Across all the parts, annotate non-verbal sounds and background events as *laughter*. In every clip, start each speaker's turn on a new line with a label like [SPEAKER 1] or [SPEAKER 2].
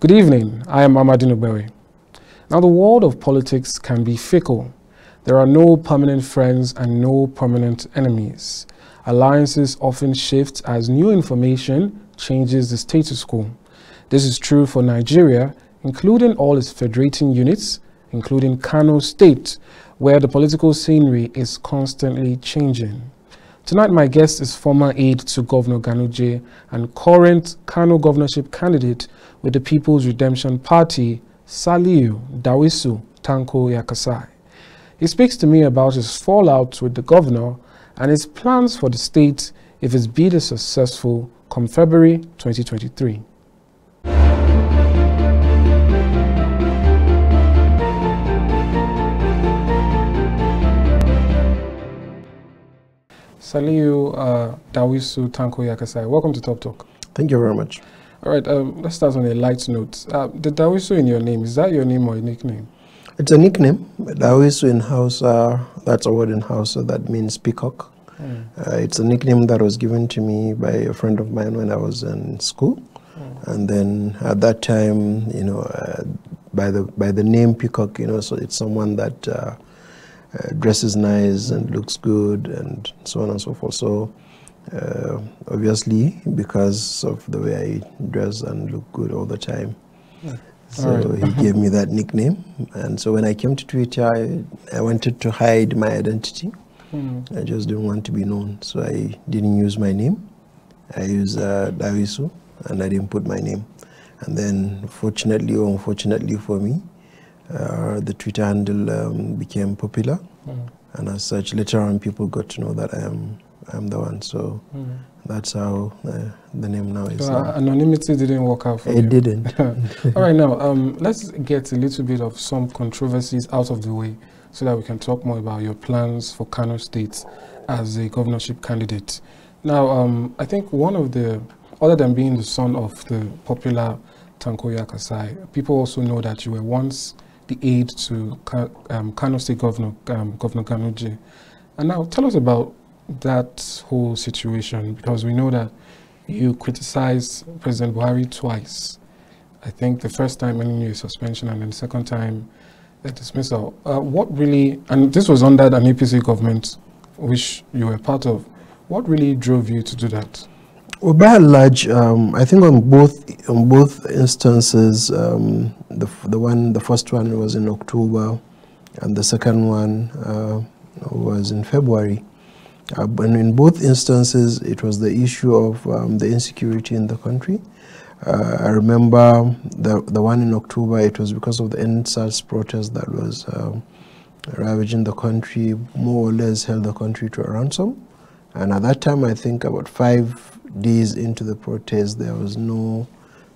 [SPEAKER 1] Good evening. I am Amadin Ogbewe. Now, the world of politics can be fickle. There are no permanent friends and no permanent enemies. Alliances often shift as new information changes the status quo. This is true for Nigeria, including all its federating units, including Kano State, where the political scenery is constantly changing. Tonight, my guest is former aide to Governor Ganduje and current Kano governorship candidate with the People's Redemption Party, Salihu Dawisu Tanko Yakasai. He speaks to me about his fallout with the governor and his plans for the state if his bid is successful come February 2023. Salihu uh, Dawisu Tanko Yakasai, welcome to Top Talk.
[SPEAKER 2] Thank you very much.
[SPEAKER 1] All right, um, let's start on a light note. Uh, the Dawisu in your name, is that your name or a nickname?
[SPEAKER 2] It's a nickname. Dawisu in Hausa, that's a word in Hausa that means peacock. Mm. Uh, it's a nickname that was given to me by a friend of mine when I was in school. Mm. And then at that time, you know, uh, by the by the name Peacock, you know, so it's someone that uh, uh, dresses nice and looks good and so on and so forth. So uh, obviously, because of the way I dress and look good all the time, yeah. so right. he gave me that nickname. And so when I came to Twitter, I, I wanted to hide my identity. Mm. I just didn't want to be known, so I didn't use my name. I used uh, Dawisu, and I didn't put my name. And then, fortunately or unfortunately for me, uh, the Twitter handle um, became popular, mm. and as such, later on, people got to know that I am I'm the one. So mm. that's how uh, the name now is.
[SPEAKER 1] So uh, anonymity didn't work out for
[SPEAKER 2] it
[SPEAKER 1] you.
[SPEAKER 2] It didn't. *laughs*
[SPEAKER 1] All right, now um, let's get a little bit of some controversies out of the way, so that we can talk more about your plans for Kano State as a governorship candidate. Now, um, I think one of the, other than being the son of the popular Tanko Yakasai, people also know that you were once the aide to um, Kano State Governor, um, Governor Ganduje. And now tell us about that whole situation because we know that you criticized President Buhari twice. I think the first time in your suspension and then the second time a dismissal. Uh, what really, and this was under an APC government which you were part of, what really drove you to do that?
[SPEAKER 2] Well, by and large, um, I think on both on both instances, um, the the one the first one was in October, and the second one uh, was in February. Uh, and in both instances, it was the issue of um, the insecurity in the country. Uh, I remember the the one in October. It was because of the EndSARS protest that was um, ravaging the country, more or less held the country to a ransom. And at that time, I think about five days into the protest, there was no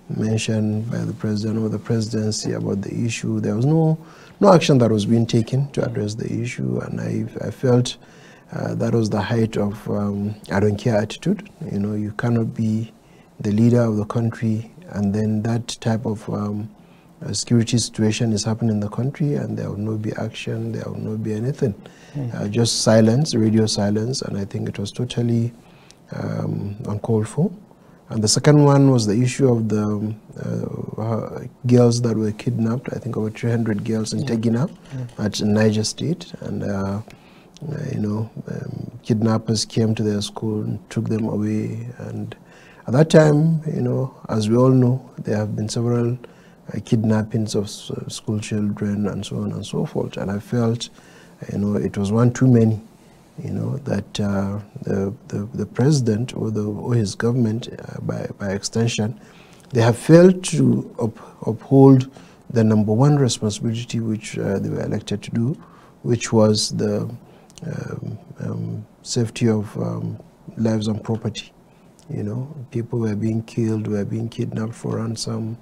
[SPEAKER 2] mention by the president or the presidency about the issue. There was no no action that was being taken to address the issue, and I, I felt uh, that was the height of um, I don't care attitude. You know, you cannot be the leader of the country, and then that type of um, security situation is happening in the country, and there will not be action, there will not be anything. Mm. Uh, just silence, radio silence, and I think it was totally um, uncalled for. And the second one was the issue of the um, uh, girls that were kidnapped. I think over 300 girls in yeah. Tegina yeah. at Niger State. And, uh, uh, you know, um, kidnappers came to their school and took them away. And at that time, you know, as we all know, there have been several uh, kidnappings of uh, school children and so on and so forth. And I felt, you know, it was one too many you know, that uh, the, the, the, president or, the, or his government, uh, by, by extension, they have failed to up, uphold the number one responsibility which uh, they were elected to do, which was the um, um, safety of um, lives and property. You know, people were being killed, were being kidnapped for ransom,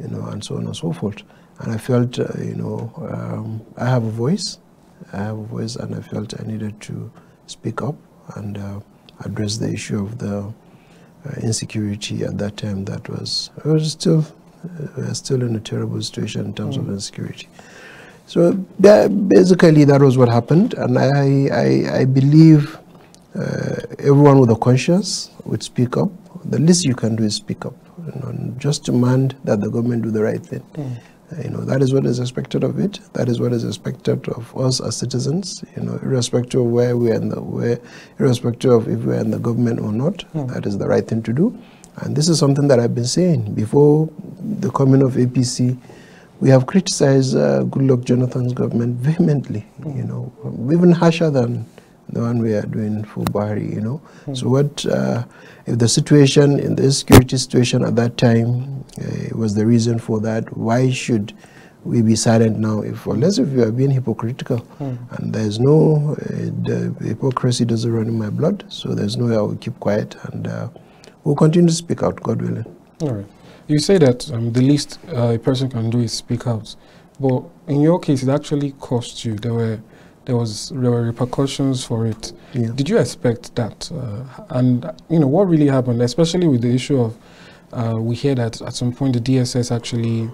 [SPEAKER 2] you know, and so on and so forth. And I felt, uh, you know, um, I have a voice, I have a voice and I felt I needed to speak up and uh, address the issue of the uh, insecurity at that time that was, I was still, uh, still in a terrible situation in terms mm. of insecurity. So that, basically that was what happened and I, I, I believe uh, everyone with a conscience would speak up. The least you can do is speak up. you know, just demand that the government do the right thing. Mm. Uh, you know, that is what is expected of it. That is what is expected of us as citizens. You know, irrespective of where we are in the where, irrespective of if we are in the government or not, mm. that is the right thing to do. And this is something that I've been saying before the coming of APC. We have criticized uh, Goodluck Jonathan's government vehemently. Mm. You know, even harsher than the one we are doing for Buhari, you know. Mm. So what, uh, if the situation, in the security situation at that time uh, was the reason for that, why should we be silent now if, unless if we are being hypocritical mm. and there's no, uh, the hypocrisy doesn't run in my blood, so there's no way I will keep quiet and uh, we'll continue to speak out, God willing.
[SPEAKER 1] All right. You say that um, the least uh, a person can do is speak out, but in your case, it actually cost you. There were there was there were repercussions for it. Yeah. Did you expect that? Uh, and you know what really happened, especially with the issue of uh, we hear that at some point the DSS actually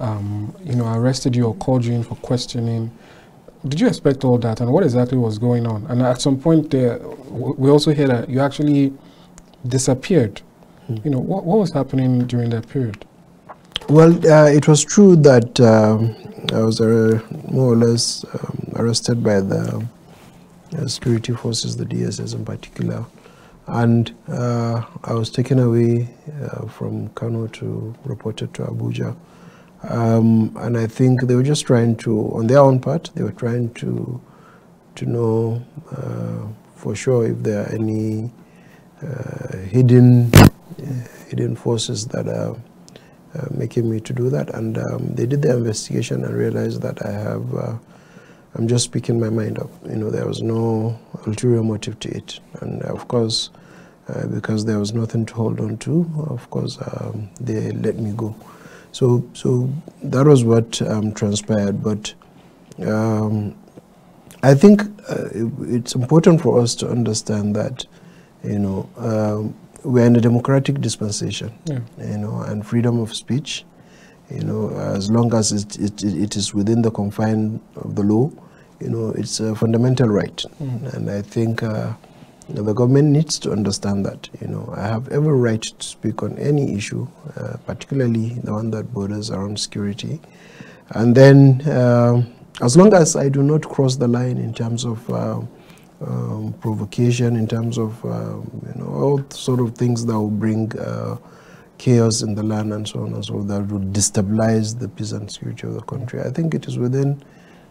[SPEAKER 1] um, you know arrested you or called you in for questioning. Did you expect all that, and what exactly was going on? And at some point, there, we also hear that you actually disappeared. You know what, what was happening during that period?
[SPEAKER 2] Well, uh, it was true that um, I was uh, more or less um, arrested by the uh, security forces, the DSS in particular, and uh, I was taken away uh, from Kano to reported to Abuja. Um, and I think they were just trying to, on their own part, they were trying to to know uh, for sure if there are any hidden hidden forces that are uh, making me to do that. And um, they did the investigation and realized that I have, uh, I'm just speaking my mind up. You know, there was no ulterior motive to it. And of course, uh, because there was nothing to hold on to, of course, um, they let me go. So, so that was what um, transpired. But um, I think uh, it, it's important for us to understand that, you know, um, we're in a democratic dispensation, yeah. you know, and freedom of speech, you know, as long as it, it, it is within the confine of the law, you know, it's a fundamental right. Mm. And I think uh, the government needs to understand that, you know, I have every right to speak on any issue, uh, particularly the one that borders around security. And then, uh, as long as I do not cross the line in terms of uh, um, provocation in terms of um, you know all sort of things that will bring uh, chaos in the land and so on and so forth that would destabilize the peace and security of the country. I think it is within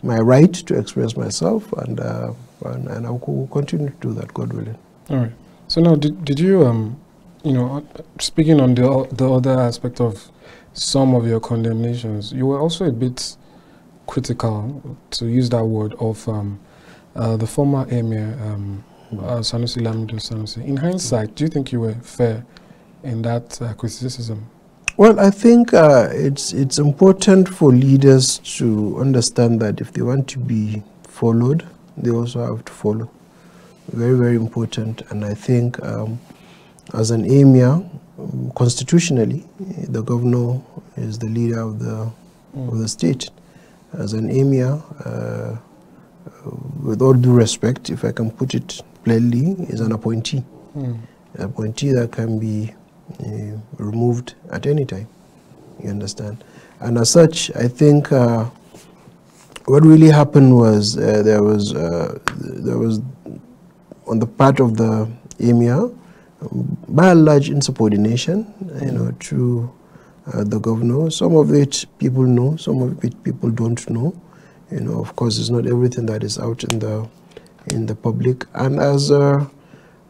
[SPEAKER 2] my right to express myself and uh, and, and I will continue to do that, God willing.
[SPEAKER 1] All right. So now, did, did you, um, you know, speaking on the, the other aspect of some of your condemnations, you were also a bit critical, to use that word, of um, uh, the former emir, um, uh, Sanusi Lamido Sanusi. In hindsight, do you think you were fair in that uh, criticism?
[SPEAKER 2] Well, I think uh, it's it's important for leaders to understand that if they want to be followed, they also have to follow. Very, very important. And I think um, as an emir, constitutionally, the governor is the leader of the mm. of the state. As an emir, uh, with all due respect, if I can put it plainly, is an appointee. Mm. An appointee that can be uh, removed at any time. You understand? And as such, I think uh, what really happened was uh, there was uh, there was on the part of the emir, by and large insubordination, you know, to uh, the governor. Some of it people know, some of it people don't know. You know, of course, it's not everything that is out in the in the public. And as uh,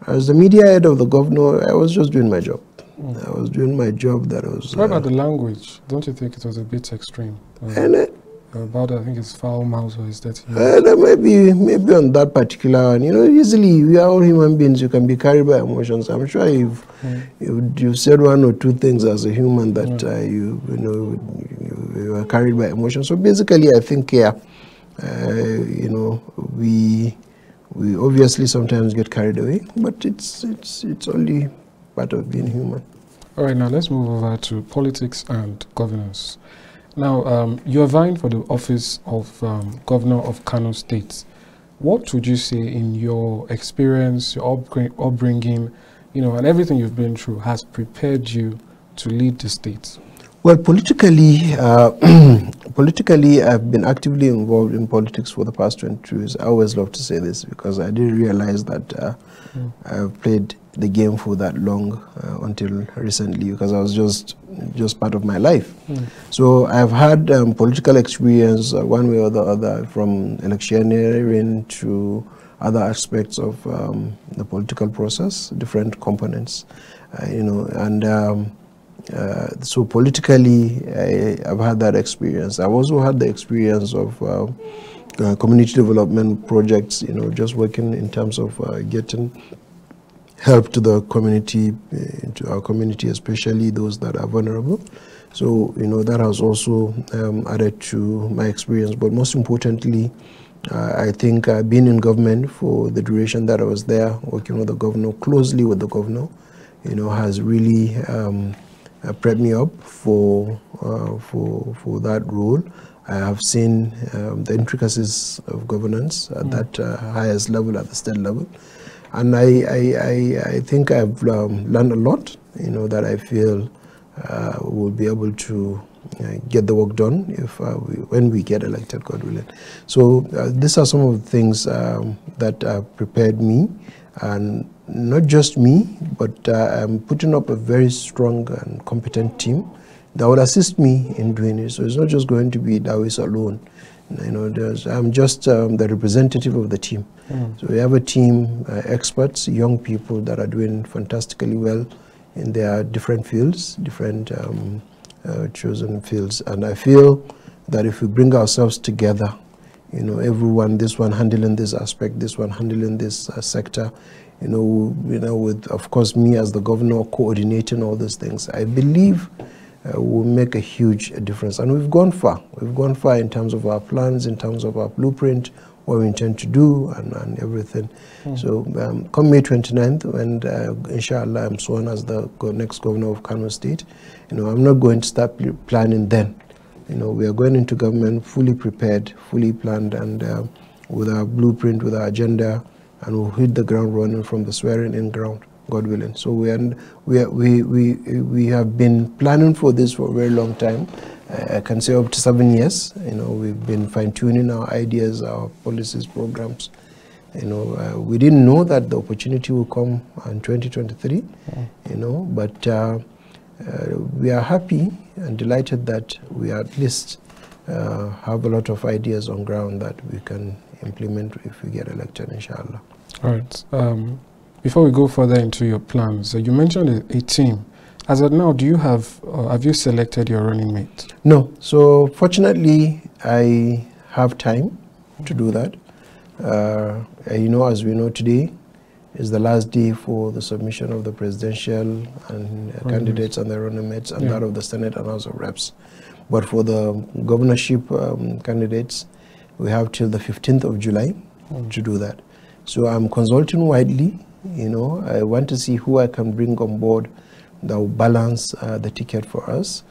[SPEAKER 2] as the media head of the governor, I was just doing my job. Mm. I was doing my job. That was.
[SPEAKER 1] What uh, about the language? Don't you think it was a bit extreme? Uh,
[SPEAKER 2] and uh,
[SPEAKER 1] about I think it's foul mouth or is that?
[SPEAKER 2] Uh, maybe maybe on that particular one. You know, usually we are all human beings. You can be carried by emotions. I'm sure you've mm. you've, you've, said one or two things as a human that mm. uh, you you know you, you, are carried by emotion. So basically, I think yeah, uh, you know we we obviously sometimes get carried away, but it's it's it's only part of being human.
[SPEAKER 1] All right, now let's move over to politics and governance. Now, um, you are vying for the office of um, Governor of Kano State. What would you say in your experience, your upbringing, you know, and everything you've been through has prepared you to lead the state?
[SPEAKER 2] Well, politically, uh, *clears throat* politically, I've been actively involved in politics for the past 22 years. I always love to say this because I didn't realize that uh, mm. I've played the game for that long uh, until recently because I was just just part of my life. Mm. So I've had um, political experience uh, one way or the other, from electioneering to other aspects of um, the political process, different components, uh, you know, and. Um, uh, so politically, I, have had that experience. I've also had the experience of uh, uh, community development projects, you know, just working in terms of uh, getting help to the community, uh, to our community, especially those that are vulnerable. So, you know, that has also um, added to my experience. But most importantly, uh, I think uh, being in government for the duration that I was there, working with the governor, closely with the governor, you know, has really um, uh, prepped me up for, uh, for, for that role. I have seen um, the intricacies of governance at mm. that uh, highest level, at the state level. And I, I, I, I think I've um, learned a lot, you know, that I feel uh, will be able to uh, get the work done if uh, we, when we get elected, God willing. So uh, these are some of the things um, that prepared me, and not just me, but uh, I'm putting up a very strong and competent team that will assist me in doing it. So it's not just going to be Dawis alone. You know, I'm just um, the representative of the team. Mm. So we have a team, uh, experts, young people that are doing fantastically well in their different fields, different um, uh, chosen fields. And I feel that if we bring ourselves together, you know, everyone, this one handling this aspect, this one handling this uh, sector, you know, you know, with of course me as the governor coordinating all these things, I believe uh, will make a huge difference. And we've gone far. We've gone far in terms of our plans, in terms of our blueprint, what we intend to do, and, and everything. Mm. So um, come May 29th, when uh, inshallah I'm sworn as the next governor of Kano State, you know, I'm not going to start planning then. You know, we are going into government fully prepared, fully planned, and uh, with our blueprint, with our agenda, and we'll hit the ground running from the swearing in ground. God willing. So we are, we, are, we, we, we have been planning for this for a very long time. I can say up to seven years. You know, we've been fine tuning our ideas, our policies, programs. You know, uh, we didn't know that the opportunity will come in 2023. Yeah. You know, but uh, uh, we are happy and delighted that we at least uh, have a lot of ideas on ground that we can implement if we get elected, inshallah.
[SPEAKER 1] All right. Um, before we go further into your plans, uh, you mentioned a, a, team. As of now, do you have uh, have you selected your running mate?
[SPEAKER 2] No. So fortunately, I have time to do that. Uh, you know, as we know today, is the last day for the submission of the presidential and uh, candidates and their running mates, and yeah. that of the Senate and House of Reps. But for the governorship um, candidates, we have till the 15th of July mm. to do that. So I'm consulting widely you know, I want to see who I can bring on board that will balance uh, the ticket for us,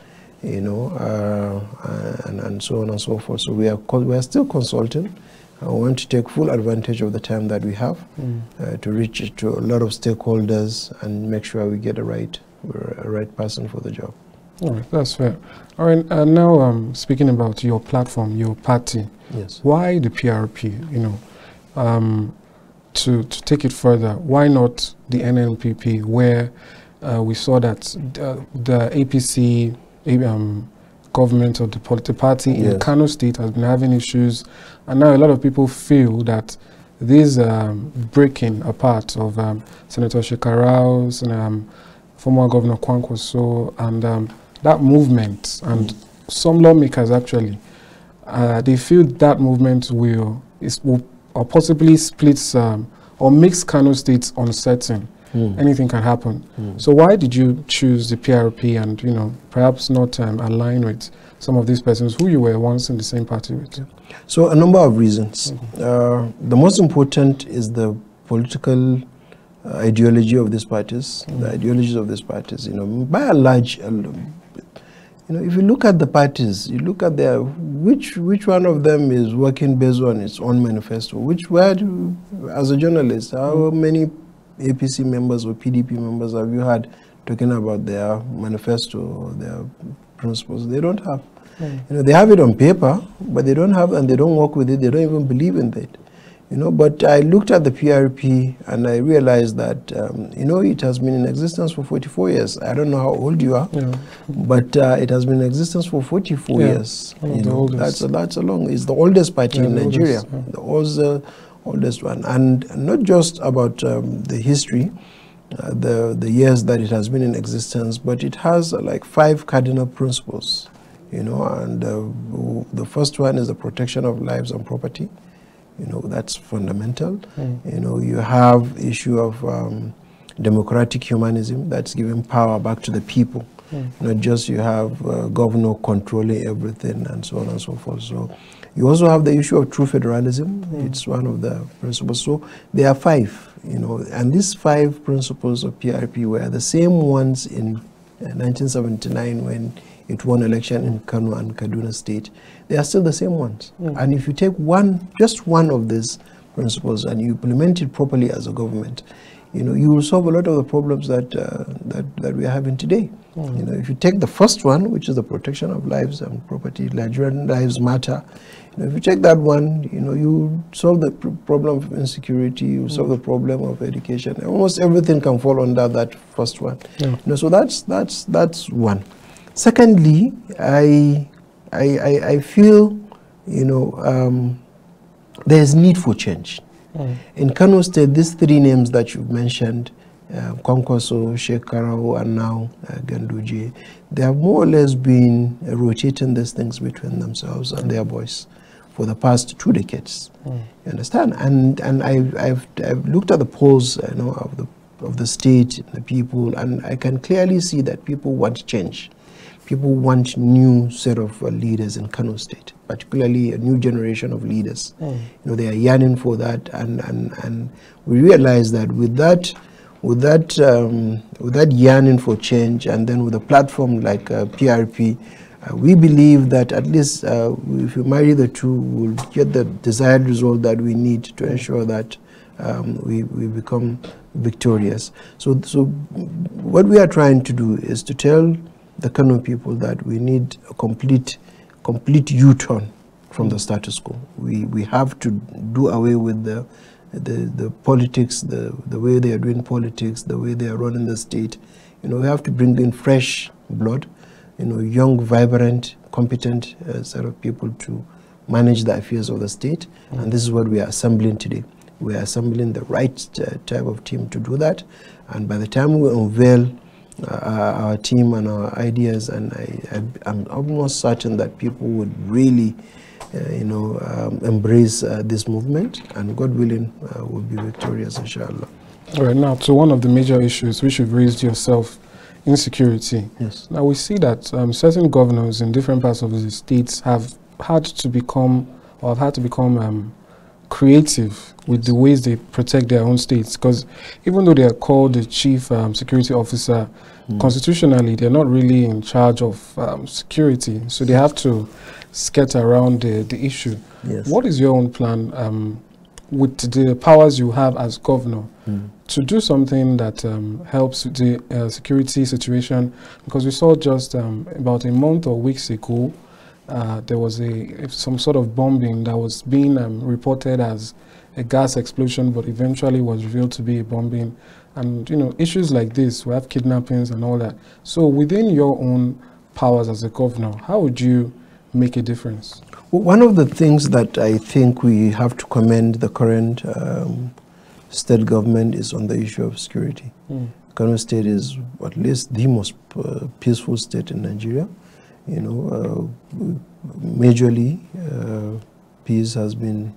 [SPEAKER 2] you know, uh, and, and so on and so forth. So we are, we are still consulting. I want to take full advantage of the time that we have mm. uh, to reach to a lot of stakeholders and make sure we get a right, a right person for the job.
[SPEAKER 1] All right, that's fair. All right, uh, now um, speaking about your platform, your party.
[SPEAKER 2] Yes.
[SPEAKER 1] Why the PRP? You know, um, to, to take it further, why not the NNPP, where uh, we saw that the, the APC um, government or the political party yes. in Kano State has been having issues, and now a lot of people feel that this um, breaking apart of um, Senator Shekarau's and um, former Governor Kwankwaso and um, that movement, and mm. some lawmakers actually, uh, they feel that movement will, is, will or possibly splits um, or makes Kano State uncertain. Mm. Anything can happen. Mm. So why did you choose the PRP and you know perhaps not um, align with some of these persons who you were once in the same party with?
[SPEAKER 2] So a number of reasons. Mm -hmm. uh, the most important is the political uh, ideology of these parties, the hmm. ideologies of these parties. You know, by and large, you know, if you look at the parties, you look at their which which one of them is working based on its own manifesto. Which where, do, as a journalist, how many APC members or PDP members have you had talking about their manifesto or their principles. They don't have. Mm. You know, they have it on paper, but they don't have, and they don't work with it. They don't even believe in it. You know, but I looked at the PRP and I realized that, um, you know, it has been in existence for 44 years. I don't know how old you are, yeah. but uh, it has been in existence for 44 yeah. years. You know, that's a, that's a long. It's the oldest party in Nigeria, oldest, the oldest, uh, oldest one, and not just about um, the history, uh, the the years that it has been in existence, but it has uh, like five cardinal principles. You know, and uh, the first one is the protection of lives and property. You know, that's fundamental. Mm. You know, you have issue of um, democratic humanism that's giving power back to the people. Mm. Not just you have uh, governor controlling everything and so on and so forth. So you also have the issue of true federalism. Mm. It's one of the principles. So there are five, you know, and these five principles of PRP were the same ones in uh, 1979 when it won election in Kano and Kaduna State, they are still the same ones. Mm. And if you take one, just one of these principles and you implement it properly as a government, you know, you will solve a lot of the problems that, uh, that, that we are having today. Mm. You know, if you take the first one, which is the protection of lives and property, Nigerian lives matter, you know, if you take that one, you know, you solve the pr problem of insecurity, you mm. solve the problem of education. Almost everything can fall under that first one. Yeah. You know, so that's, that's, that's one. Secondly, I, I, I, I feel, you know, um, there's need for change. Mm. In Kano State, these three names that you've mentioned, uh, Kwankwaso, Shekarau, and now uh, Ganduje, they have more or less been uh, rotating these things between themselves and their voice for the past two decades. Mm. You understand? And and I've, I've, I've looked at the polls, you know, of the of the state, the people, and I can clearly see that people want change people want new set of uh, leaders in Kano State, particularly a new generation of leaders. Mm. You know, they are yearning for that, and, and, and we realize that with that, with that, um, with that yearning for change, and then with a platform like uh, PRP, uh, we believe that at least uh, if we marry the two, we'll get the desired result that we need to ensure that um, we, we become victorious. So, so what we are trying to do is to tell the Kano people that we need a complete, complete U-turn from the status quo. We, we have to do away with the, the, the politics, the, the way they are doing politics, the way they are running the state. You know, we have to bring in fresh blood, you know, young, vibrant, competent uh, set of people to manage the affairs of the state. Mm. And this is what we are assembling today. We are assembling the right uh, type of team to do that. And by the time we unveil our team and our ideas, and I, am almost certain that people would really, uh, you know, um, embrace uh, this movement, and God willing, uh, will be victorious, inshallah.
[SPEAKER 1] All right, now to one of the major issues which you've raised yourself, insecurity.
[SPEAKER 2] Yes.
[SPEAKER 1] Now we see that um, certain governors in different parts of the states have had to become, or have had to become um, creative with the ways they protect their own states. Because even though they are called the chief um, security officer, mm. constitutionally they're not really in charge of um, security. So they have to skirt around the, the issue.
[SPEAKER 2] Yes.
[SPEAKER 1] What is your own plan um, with the powers you have as governor mm. to do something that um, helps the uh, security situation? Because we saw just um, about a month or weeks ago, uh, there was a some sort of bombing that was being um, reported as a gas explosion, but eventually was revealed to be a bombing. And you know, issues like this, we have kidnappings and all that. So within your own powers as a governor, how would you make a difference?
[SPEAKER 2] Well, one of the things that I think we have to commend the current um, state government is on the issue of security. Mm. Kano State is at least the most uh, peaceful state in Nigeria you know, uh, majorly uh, peace has been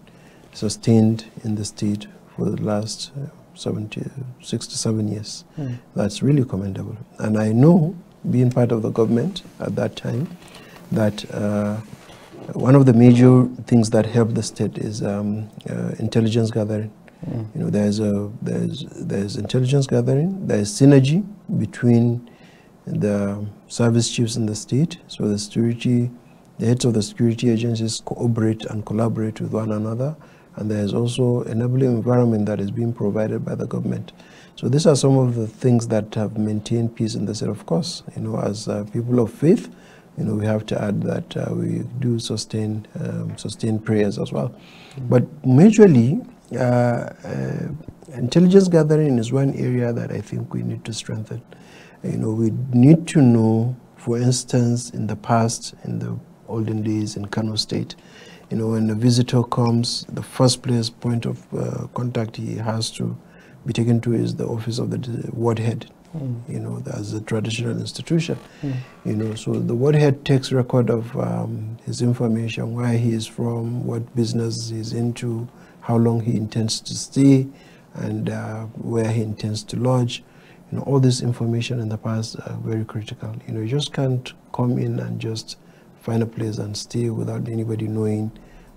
[SPEAKER 2] sustained in the state for the last uh, 70, 67 years. Mm. That's really commendable. And I know, being part of the government at that time, that uh, one of the major things that helped the state is um, uh, intelligence gathering. Mm. You know, there's a there's there's intelligence gathering. There's synergy between the service chiefs in the state. So the security, the heads of the security agencies cooperate and collaborate with one another. and there is also an enabling environment that is being provided by the government. So these are some of the things that have maintained peace in the state. Of course, you know, as uh, people of faith, you know, we have to add that uh, we do sustain um, sustain prayers as well. Mm-hmm. But majorly, uh, uh, intelligence gathering is one area that I think we need to strengthen. You know, we need to know, for instance, in the past, in the olden days in Kano State, you know, when a visitor comes, the first place point of uh, contact he has to be taken to is the office of the ward head. Mm. You know, as a traditional institution. Mm. You know, so the ward head takes record of um, his information, where he is from, what business he's into, how long he intends to stay, and uh, where he intends to lodge. You know, all this information in the past are very critical. You know, you just can't come in and just find a place and stay without anybody knowing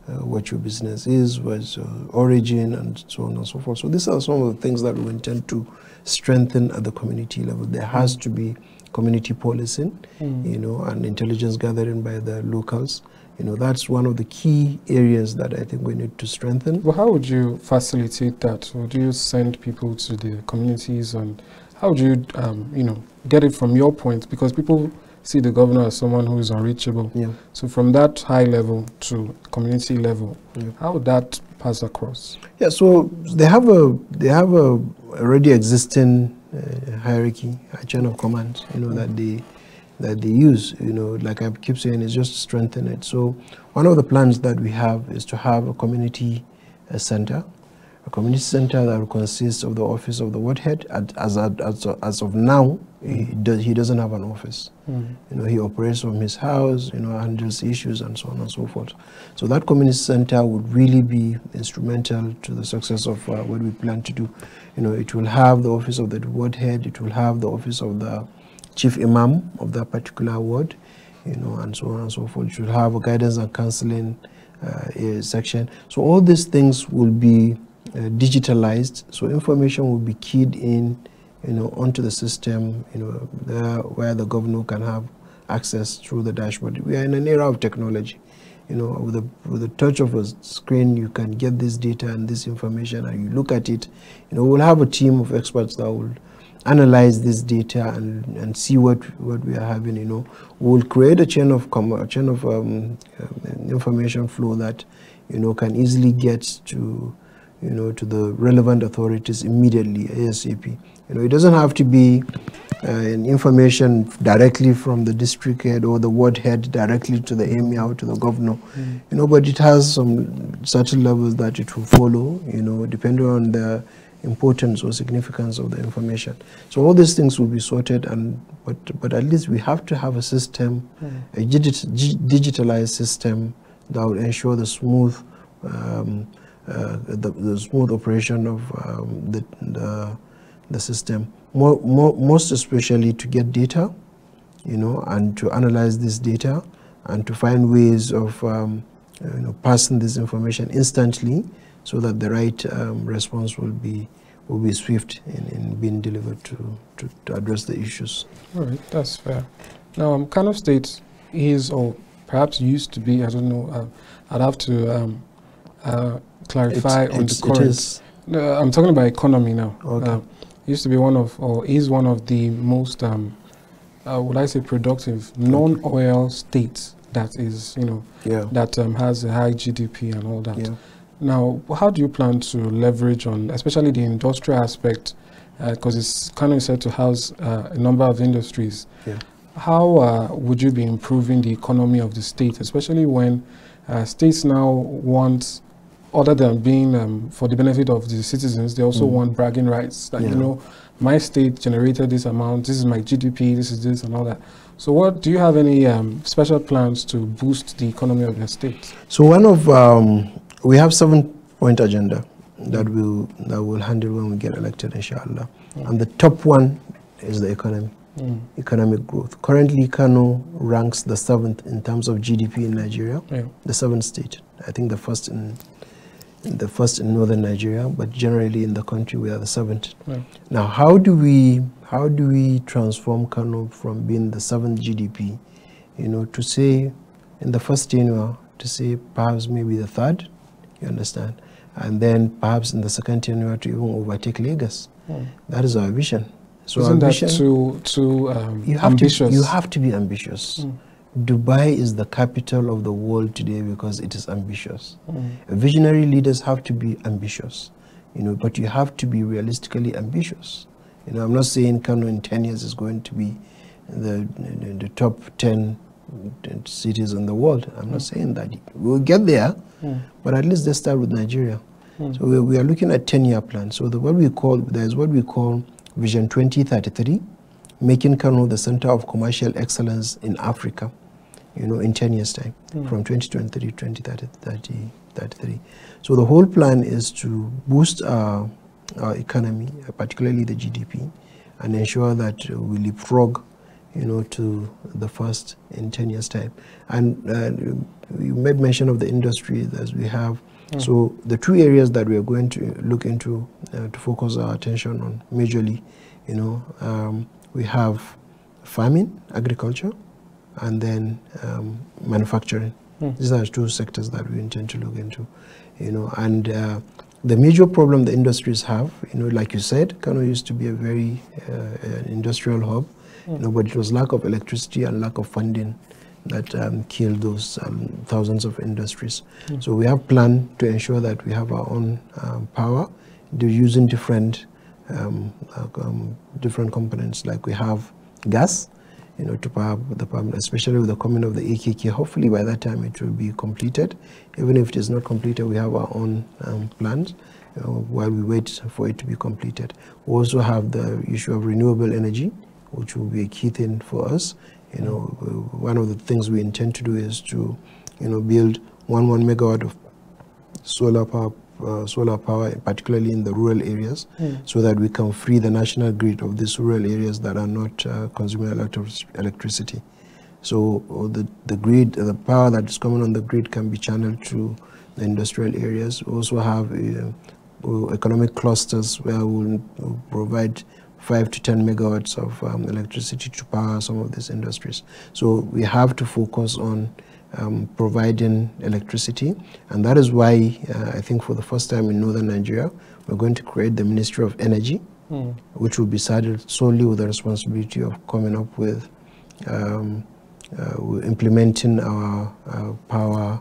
[SPEAKER 2] uh, what your business is, what's your origin, and so on and so forth. So these are some of the things that we intend to strengthen at the community level. There has to be community policing, mm. you know, and intelligence gathering by the locals. You know, that's one of the key areas that I think we need to strengthen.
[SPEAKER 1] Well, how would you facilitate that? Would you send people to the communities and how would you, um, you know, get it from your point? Because people see the governor as someone who is unreachable.
[SPEAKER 2] Yeah.
[SPEAKER 1] So from that high level to community level, yeah. how would that pass across?
[SPEAKER 2] Yeah, so they have a they have a already existing uh, hierarchy, a chain of command, you know, mm -hmm. that they that they use, you know, like I keep saying, is just strengthen it. So one of the plans that we have is to have a community uh, center a community center that consists of the office of the ward head. As, as, as of now, he, does, he doesn't have an office. Mm. You know, he operates from his house, you know, handles issues and so on and so forth. So that community center would really be instrumental to the success of uh, what we plan to do. You know, it will have the office of the ward head, it will have the office of the chief imam of that particular ward, you know, and so on and so forth. It will have a guidance and counseling uh, section. So all these things will be digitalized, so information will be keyed in, you know, onto the system, you know, there where the governor can have access through the dashboard. We are in an era of technology. You know, with the with the touch of a screen, you can get this data and this information, and you look at it. You know, we'll have a team of experts that will analyze this data and, and see what what we are having. You know, we'll create a chain of a chain of um, information flow that you know can easily get to you know, to the relevant authorities immediately, ASAP. You know, it doesn't have to be uh, information directly from the district head or the ward head directly to the emir or to the governor. Mm. You know, but it has some certain levels that it will follow, you know, depending on the importance or significance of the information. So all these things will be sorted, and but but at least we have to have a system, mm. a digitalized system that will ensure the smooth um, the, the, smooth operation of um, the, the, the, system, more, more, most especially to get data, you know, and to analyze this data and to find ways of um, you know, passing this information instantly so that the right um, response will be will be swift in, in being delivered to, to, to, address the issues.
[SPEAKER 1] All right, that's fair. Now, um, Kano State is, or perhaps used to be, I don't know, uh, I'd have to um, uh, clarify on the current. Uh, I'm talking about economy now.
[SPEAKER 2] Okay. Uh,
[SPEAKER 1] used to be one of, or is one of the most, um, uh, would I say, productive non-oil states that is, you know,
[SPEAKER 2] yeah.
[SPEAKER 1] that um, has a high GDP and all that. Yeah. Now, how do you plan to leverage on, especially the industrial aspect, because uh, it's kind of said to house uh, a number of industries.
[SPEAKER 2] Yeah.
[SPEAKER 1] How uh, would you be improving the economy of the state, especially when uh, states now want other than being um, for the benefit of the citizens, they also mm. want bragging rights. That yeah. you know, my state generated this amount. This is my GDP. This is this and all that. So, what do you have any um, special plans to boost the economy of your state?
[SPEAKER 2] So, one of um, we have seven point agenda that will that will handle when we get elected, inshallah. Mm. And the top one is the economy. Mm. Economic growth. Currently, Kano ranks the seventh in terms of GDP in Nigeria,
[SPEAKER 1] yeah.
[SPEAKER 2] the seventh state. I think the first in the first in northern Nigeria, but generally in the country we are the seventh. Now, how do we how do we transform Kano from being the seventh GDP, you know, to say in the first tenure to say perhaps maybe the third, you understand, and then perhaps in the second tenure to even overtake Lagos. Mm. That is our vision.
[SPEAKER 1] So Isn't that too too um,
[SPEAKER 2] you have
[SPEAKER 1] ambitious?
[SPEAKER 2] To, you have to be ambitious. Mm. Dubai is the capital of the world today because it is ambitious. Mm. Visionary leaders have to be ambitious, you know, but you have to be realistically ambitious. You know, I'm not saying Kano in 10 years is going to be the, the, the top 10 cities in the world. I'm not mm. saying that. We'll get there, mm. but at least let's start with Nigeria. Mm. So we, we, are looking at 10-year plan. So the, what we call, there's what we call Vision 2033, making Kano the center of commercial excellence in Africa, you know, in 10 years' time, mm. from 2023 to 2033. So the whole plan is to boost our, our economy, particularly the GDP, and ensure that we leapfrog you know, to the first in 10 years' time. And uh, you made mention of the industry that we have. Mm. So the two areas that we are going to look into uh, to focus our attention on majorly, you know, um, we have farming, agriculture, and then um, manufacturing. Mm. These are two sectors that we intend to look into, you know, and uh, the major problem the industries have, you know, like you said, Kano used to be a very uh, industrial hub you know, but it was lack of electricity and lack of funding that um, killed those um, thousands of industries. Mm. So we have planned to ensure that we have our own um, power, using different um, um, different components. Like we have gas, you know, to power the power, especially with the coming of the AKK. Hopefully by that time it will be completed. Even if it is not completed, we have our own um, plans. You know, while we wait for it to be completed. We also have the issue of renewable energy which will be a key thing for us. You know, one of the things we intend to do is to, you know, build one one megawatt of solar power, uh, solar power, particularly in the rural areas, so that we can free the national grid of these rural areas that are not uh, consuming a lot of electricity. So uh, the the grid, the power that is coming on the grid can be channeled to the industrial areas. We also have uh, economic clusters where we'll, we'll provide 5 to 10 megawatts of um, electricity to power some of these industries. So we have to focus on um, providing electricity and that is why uh, I think for the first time in northern Nigeria we're going to create the Ministry of Energy mm. which will be saddled solely with the responsibility of coming up with um, uh, implementing our uh, power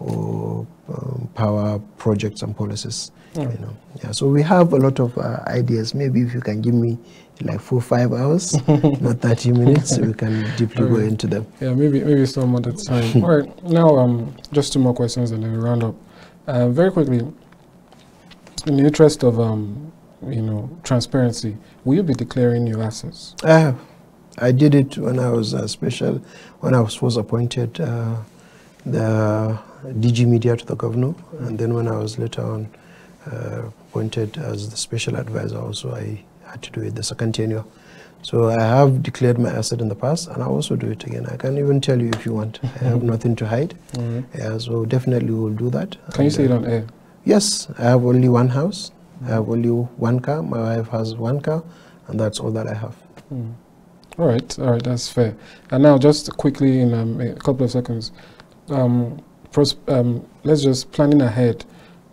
[SPEAKER 2] or um, power projects and policies. Mm. You know, yeah. So we have a lot of uh, ideas. Maybe if you can give me like four, five hours, *laughs* not 30 minutes, so we can deeply right. go into them.
[SPEAKER 1] Yeah, maybe maybe some other time. *laughs* All right, now um, just two more questions and then we round up. Uh, very quickly, in the interest of um, you know transparency, will you be declaring your assets?
[SPEAKER 2] I. I did it when I was a special, when I was, was appointed uh, the DG Media to the governor, and then when I was later on uh, appointed as the special advisor also I had to do it the second tenure. So I have declared my asset in the past and I also do it again. I can even tell you if you want. I have nothing to hide. Mm -hmm. Yeah, so definitely we'll do that.
[SPEAKER 1] Can and, you say it on air?
[SPEAKER 2] Yes, I have only one house. I have only one car. My wife has one car and that's all that I have. Mm.
[SPEAKER 1] All right, all right, that's fair. And now just quickly in um, a couple of seconds, um, um, let's just planning ahead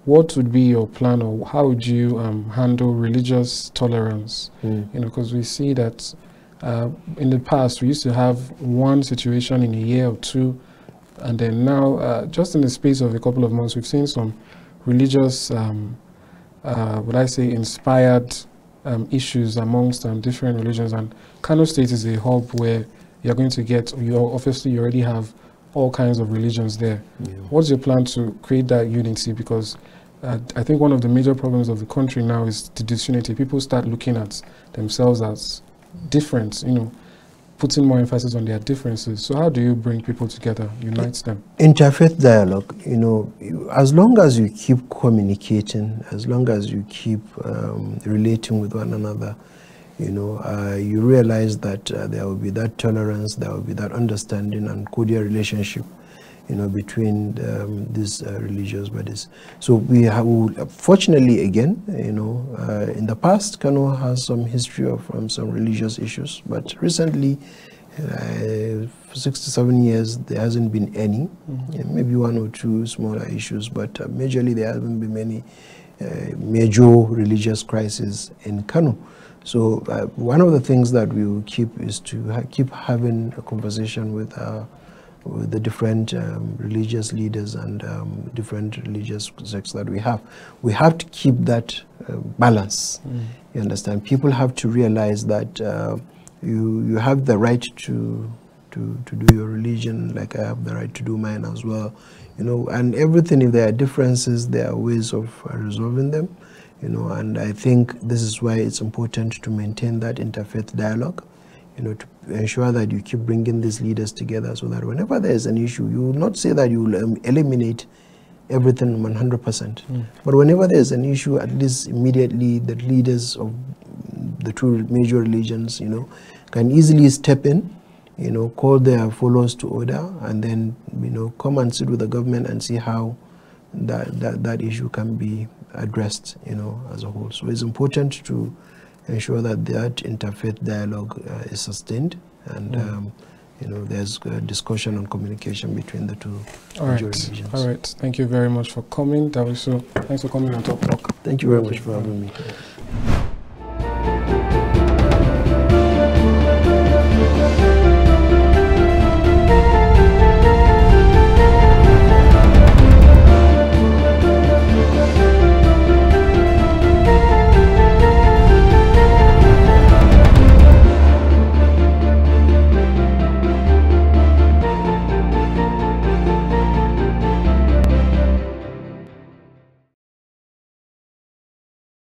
[SPEAKER 1] what would be your plan or how would you um, handle religious tolerance? Mm. You know, because we see that uh, in the past we used to have one situation in a year or two, and then now, uh, just in the space of a couple of months, we've seen some religious, um, uh, would I say, inspired um, issues amongst um, different religions. And Kano State is a hub where you're going to get, you obviously you already have all kinds of religions there. Yeah. What's your plan to create that unity? Because I think one of the major problems of the country now is the disunity. People start looking at themselves as different, you know, putting more emphasis on their differences. So how do you bring people together, unite them?
[SPEAKER 2] Interfaith dialogue, you know, as long as you keep communicating, as long as you keep um, relating with one another, you know, uh, you realize that uh, there will be that tolerance, there will be that understanding and cordial relationship, you know, between um, these uh, religious bodies. So we have, fortunately, again, you know, uh, in the past, Kano has some history of um, some religious issues, but recently, Uh, for 67 years, there hasn't been any. Mm -hmm. Maybe one or two smaller issues, but uh, majorly there haven't been many uh, major religious crises in Kano. So uh, one of the things that we will keep is to ha keep having a conversation with, uh, with the different um, religious leaders and um, different religious sects that we have. We have to keep that uh, balance. Mm. You understand? People have to realize that you you have the right to to to do your religion like I have the right to do mine as well you know and everything if there are differences there are ways of uh, resolving them you know and I think this is why it's important to maintain that interfaith dialogue you know to ensure that you keep bringing these leaders together so that whenever there is an issue you will not say that you will um, eliminate everything 100%. Mm. But whenever there's an issue, at least immediately the leaders of the two major religions, you know, can easily step in, you know, call their followers to order, and then, you know, come and sit with the government and see how that, that, that issue can be addressed, you know, as a whole. So it's important to ensure that that interfaith dialogue uh, is sustained and mm. um, you know, there's discussion and communication between the two
[SPEAKER 1] All right. religions. All right. Thank you very much for coming. That was so. Thanks for coming on Top Talk.
[SPEAKER 2] Thank you very much for having me.